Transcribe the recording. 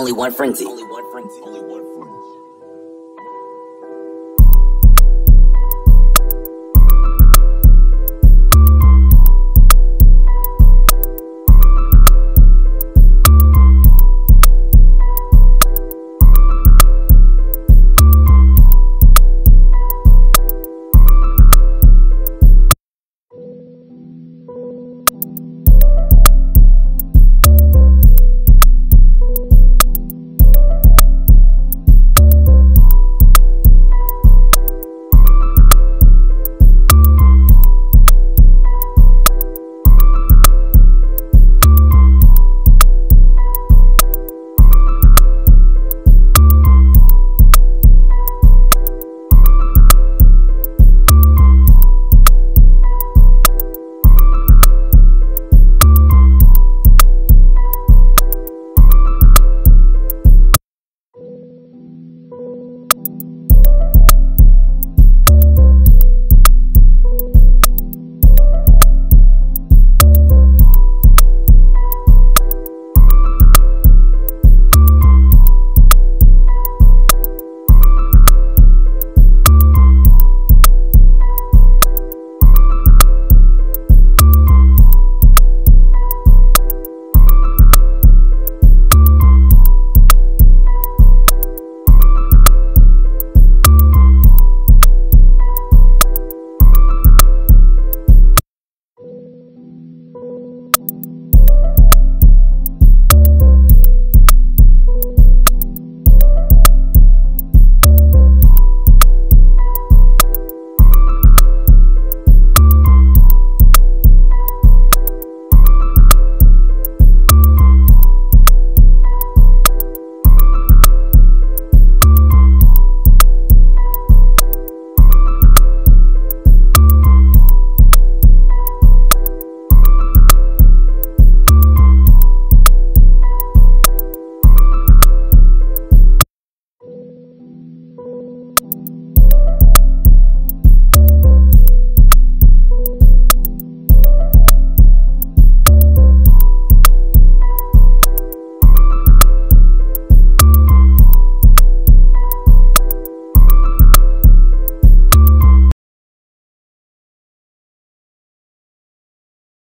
Only one frenzy. Only one frenzy. Only one frenzy.